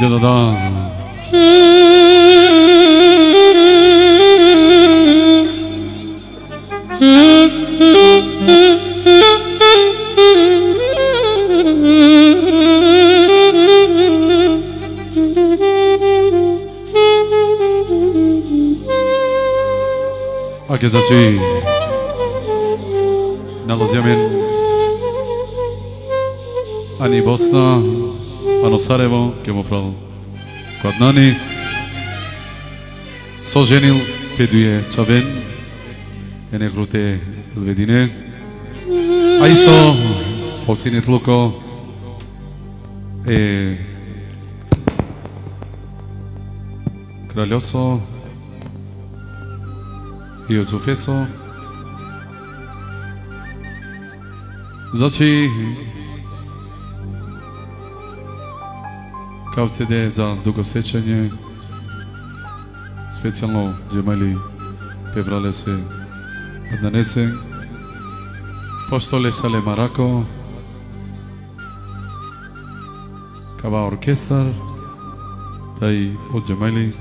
Dadadan. Herkese şey. Nalazıya ben. Ani Bosna. Ано Сарево, ќе му прал код Нани. Соженил педуе чавен, ене груте одведине. А исто, осинет луко, е кралјосо, Јозуфесо. Значи, КВЦД за дуго сечање, специјално Джемали Певрале се однанесе, Постоле Сале Марако, Кава оркестар, тај од Джемали,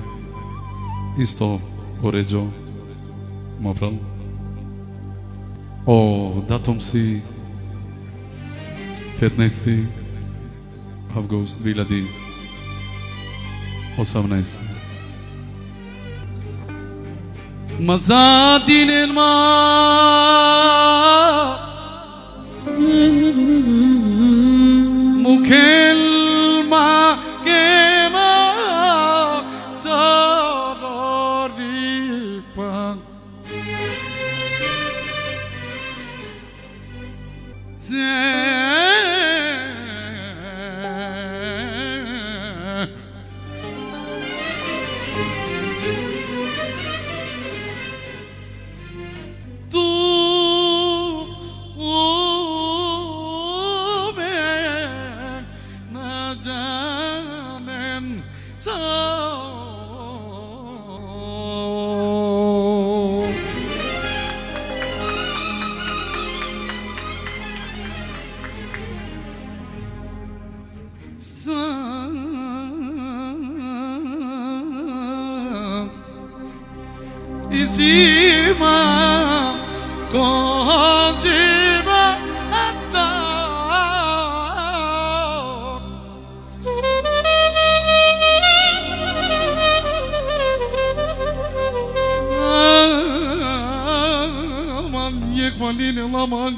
исто Ореджо, Мопрал. О, датум си 15 август Mazadinin ma mukhel ma ke ma zarori. سیما قاضی را الدار aman yek valin laman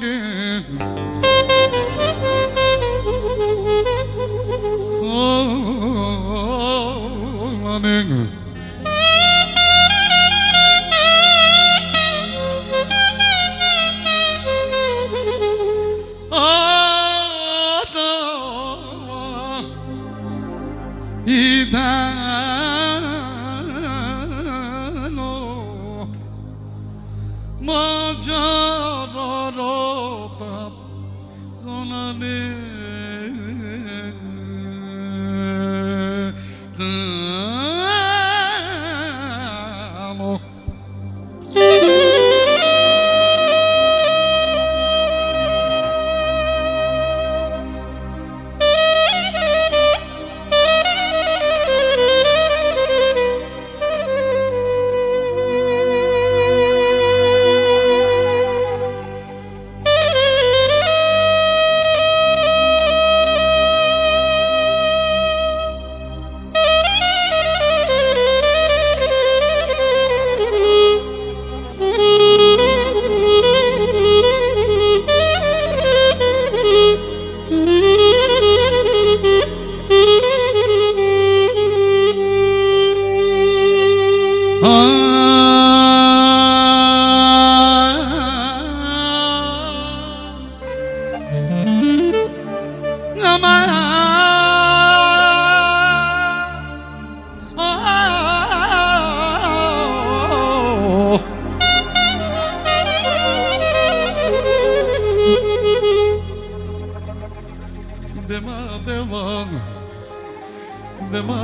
dema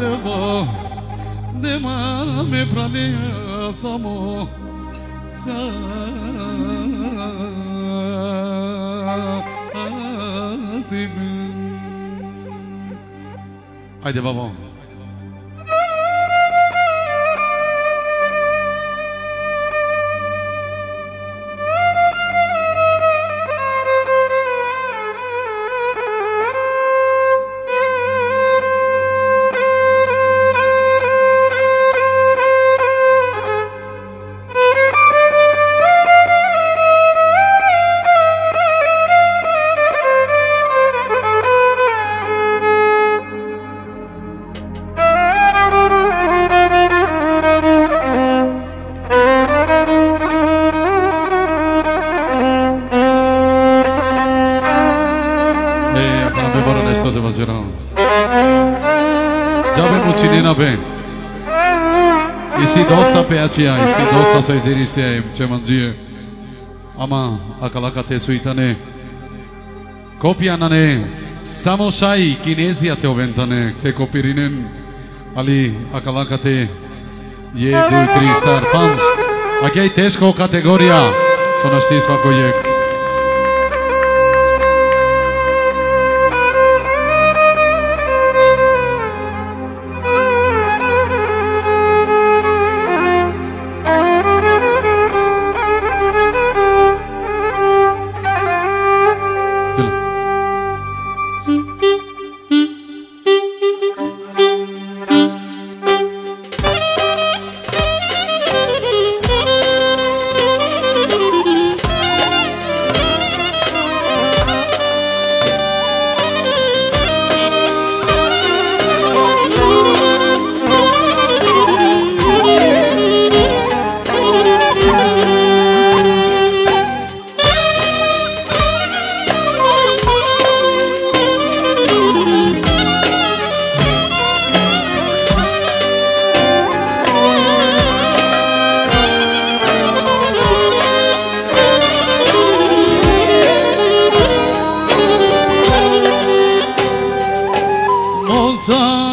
dema dema me pra lhe samo Haydi babam. Джабе бенд. И си доста пеачија, и си доста сојзиристија им чеманджие. Ама, акалака те суитане. Копија на не. Само шај кинезија те овентане, да те копиринен. Али акалака те е дуј три стар панч. А ќе и тешко категорија. Со нашти свако corazón.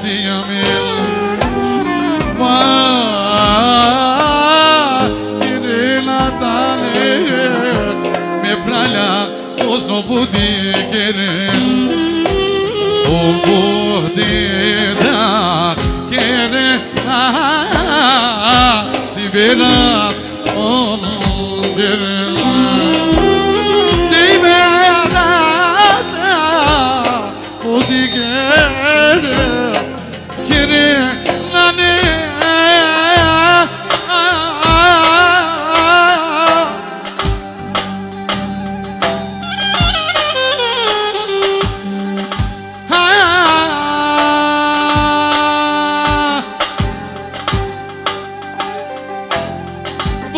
se amemos.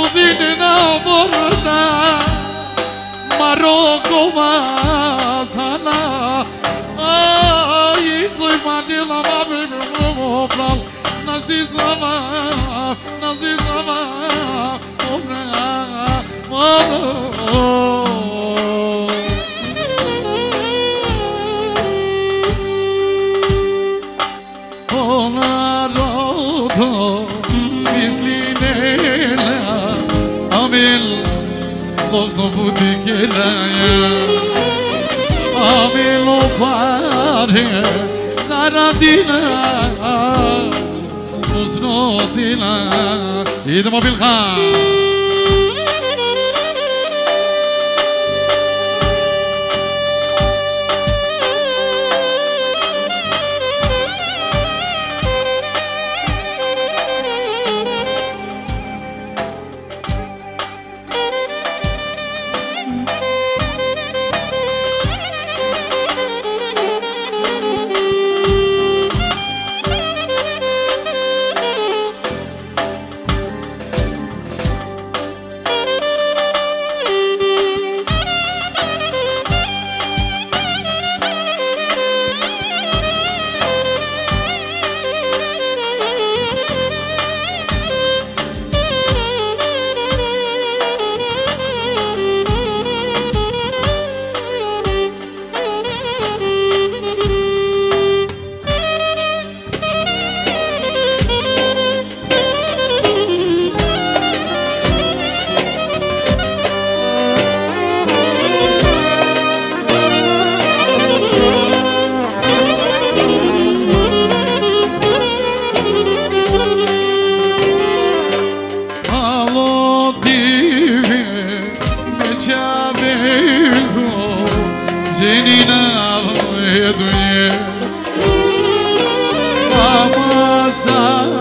Uzine vurda Marokova zana Ay soymadila mabim mobral Nazizama Nazizama Mobral Mobral خزو بودی گره آمیلو پاره قرار دیله مزنو دیله ایدمو بیلخان Amazon.